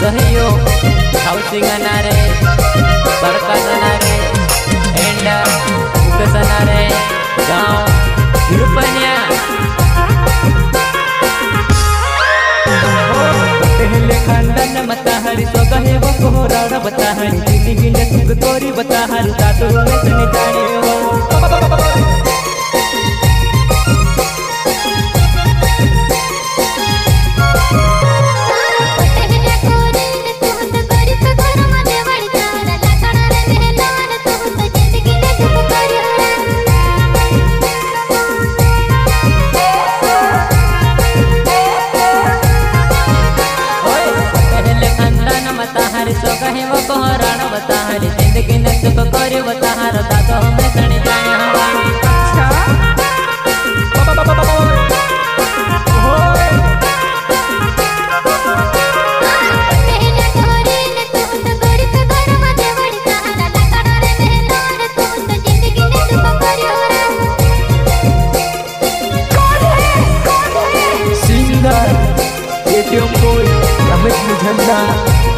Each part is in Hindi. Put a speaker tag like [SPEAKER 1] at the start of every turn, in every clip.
[SPEAKER 1] સહયોગ હાઉસિંગ અનારે સરકાર અનારે એન્ડા વિકાસ અનારે ગાંવ पहले खानदान मता हरी स्वगहे वो कोहरा बता हरी ज़िंदगी ने सुख कोरी बता हरी तातो में सुनी तारी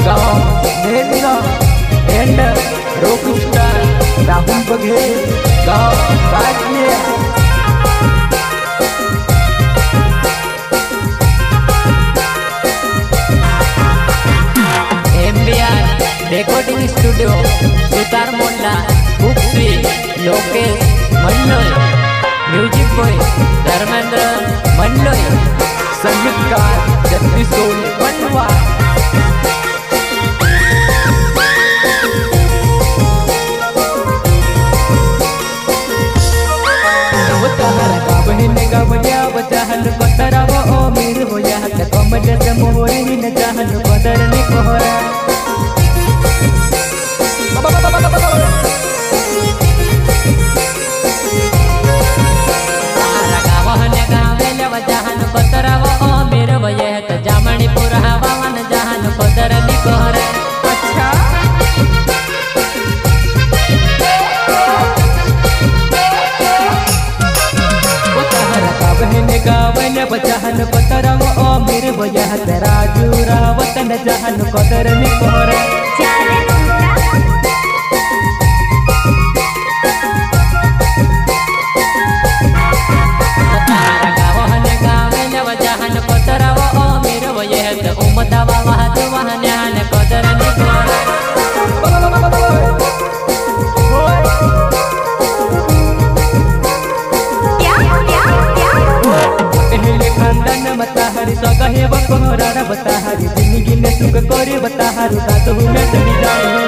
[SPEAKER 2] गाँव राहुल बघेल गाँव
[SPEAKER 1] राजनेर स्टूडियो सुतार मोल्ला कुप्पी लोकेश मल्लोय म्यूज़िक बॉय धर्मेंद्र मंडल
[SPEAKER 2] संगीतकार जगदीश
[SPEAKER 1] सोल बनवा गवया बचाहन बतराव ओ मीर होया कमल तो से मोहरी न चाहन बदरन जान कदर नहीं करे कोहरारा बता हारी ज़िंदगी में सुख करे बता हारू साथ हूँ मैं चली
[SPEAKER 3] जाऊँ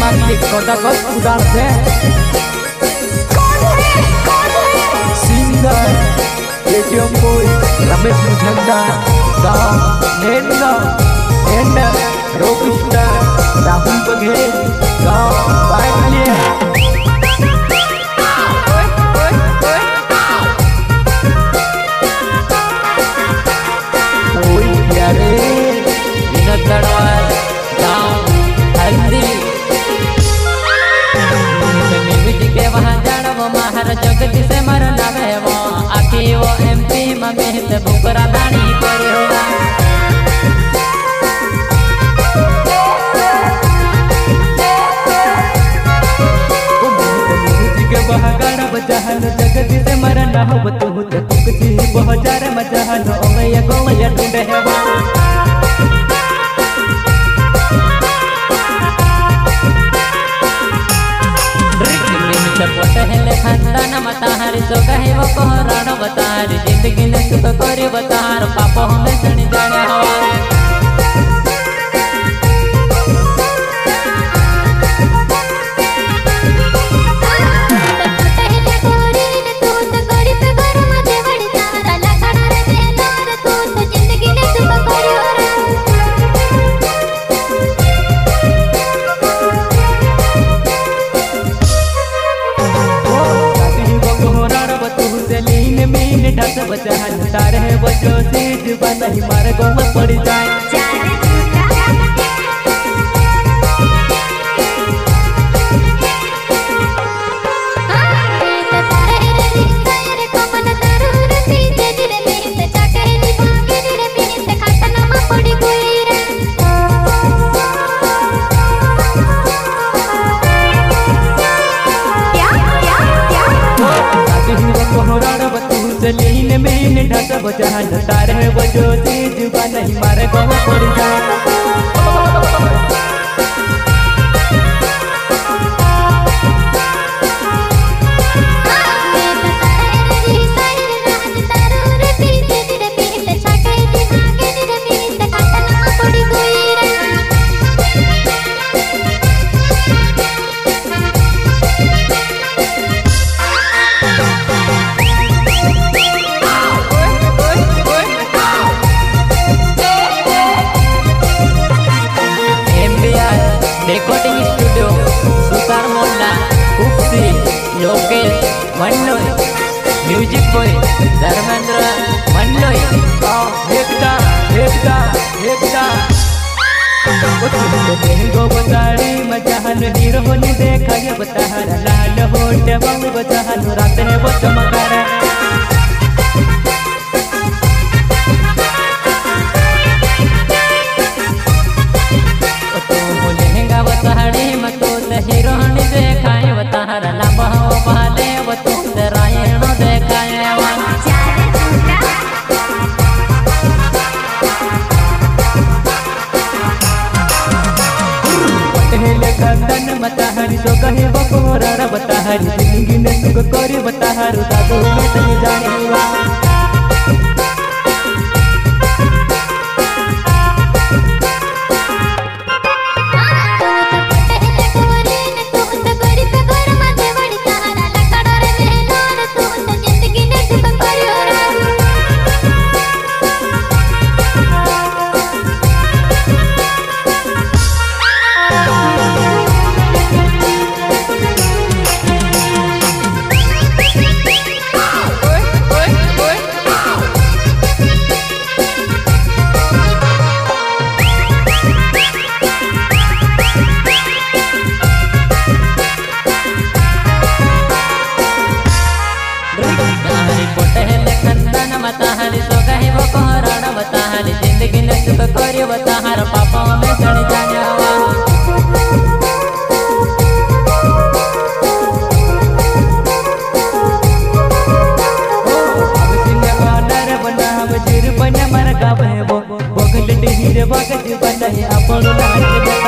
[SPEAKER 3] मार
[SPEAKER 2] के कदा कद उदार से सिंगर रेडियो बॉय रमेश मुझंदा दा नेन्ना एंड रॉक राहुल बघेल दा बाय बजहन जगती से मरना हो तू तो कुछ बहजार मजहन। ओमय गोमय टुंडे हेवा।
[SPEAKER 1] पटहले खानदान मताहारी सो कहे वो कोहराण बताहारी ज़िंदगी ने सुख करे बतार पाप हमें सुन जाने हवा
[SPEAKER 2] लीन मीन ढस है तारे बजो से ज़ुबान ही मार गो पड़ जाए।
[SPEAKER 1] the म्युझिक बॉय धर्मेंद्र मंडोय
[SPEAKER 2] एकता एकता एकता गो बताड़ी मजहन हीरो ने देखा ये बताहर लाल होट बंग बजहन रात है वो चमकार पटेल खंदन मतहरी, जो कहे बकोरा बताहरी ज़िंदगी ने सुख करे बताहर दादू में जाने हुआ
[SPEAKER 1] सुख करे बताहर पापा में
[SPEAKER 2] बनाव जिर बन मर गावे वो बगल ढीर बगज बनहि अपन नाच